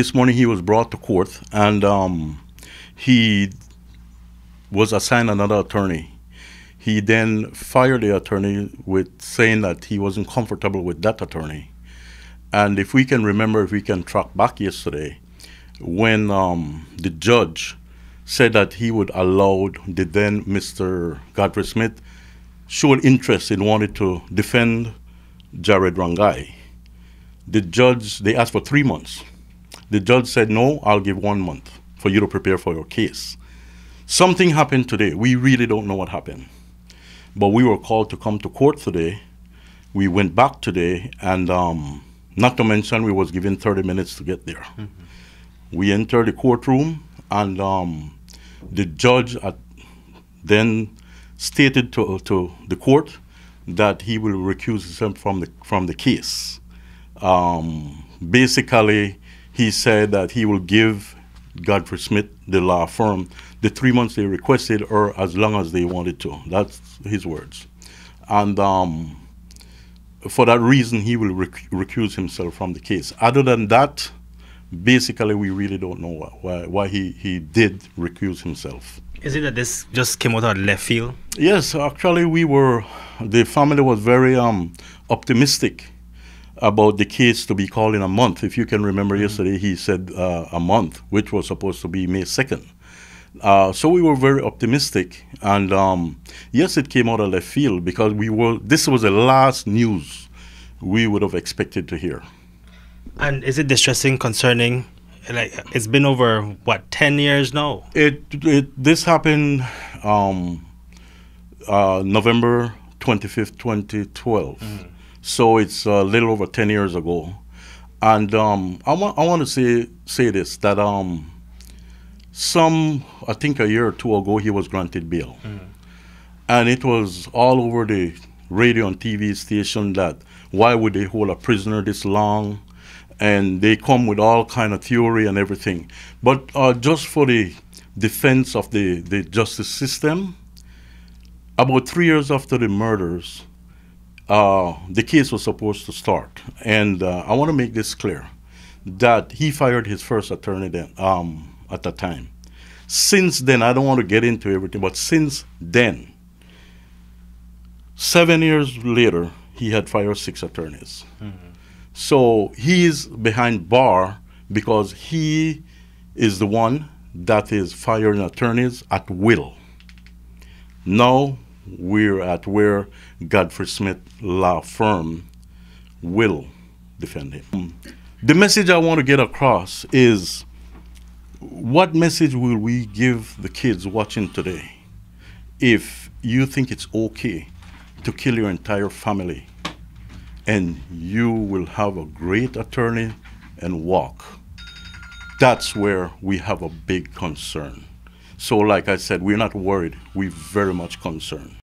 This morning he was brought to court and um, he was assigned another attorney. He then fired the attorney with saying that he wasn't comfortable with that attorney. And if we can remember, if we can track back yesterday, when um, the judge said that he would allow the then Mr. Godfrey Smith showed interest in wanting to defend Jared Ranguy. The judge, they asked for three months the judge said, No, I'll give one month for you to prepare for your case. Something happened today. We really don't know what happened. But we were called to come to court today. We went back today, and um, not to mention, we was given 30 minutes to get there. Mm -hmm. We entered the courtroom, and um, the judge then stated to, to the court that he will recuse himself from the, from the case. Um, basically, he said that he will give Godfrey Smith, the law firm, the three months they requested or as long as they wanted to. That's his words. And um, for that reason, he will rec recuse himself from the case. Other than that, basically, we really don't know why, why he, he did recuse himself. Is it that this just came out of left field? Yes, actually, we were, the family was very um, optimistic about the case to be called in a month. If you can remember mm-hmm. yesterday, he said uh, a month, which was supposed to be May 2nd. Uh, so we were very optimistic, and um, yes, it came out of left field because we were. This was the last news we would have expected to hear. And is it distressing concerning? Like it's been over what ten years now. It, it this happened um, uh, November twenty fifth, twenty twelve. Mm. So it's a little over 10 years ago. And um, I, want I want to say, say this that um, some, I think a year or two ago, he was granted bail. Mm. And it was all over the radio and TV station that why would they hold a prisoner this long? And they come with all kind of theory and everything. But uh, just for the defense of the, the justice system, about three years after the murders, uh, the case was supposed to start. And uh, I want to make this clear that he fired his first attorney then, um, at that time. Since then, I don't want to get into everything, but since then, seven years later, he had fired six attorneys. Mm-hmm. So he is behind bar because he is the one that is firing attorneys at will. Now we're at where Godfrey Smith law firm will defend him. The message I want to get across is what message will we give the kids watching today if you think it's okay to kill your entire family and you will have a great attorney and walk? That's where we have a big concern. So, like I said, we're not worried, we're very much concerned.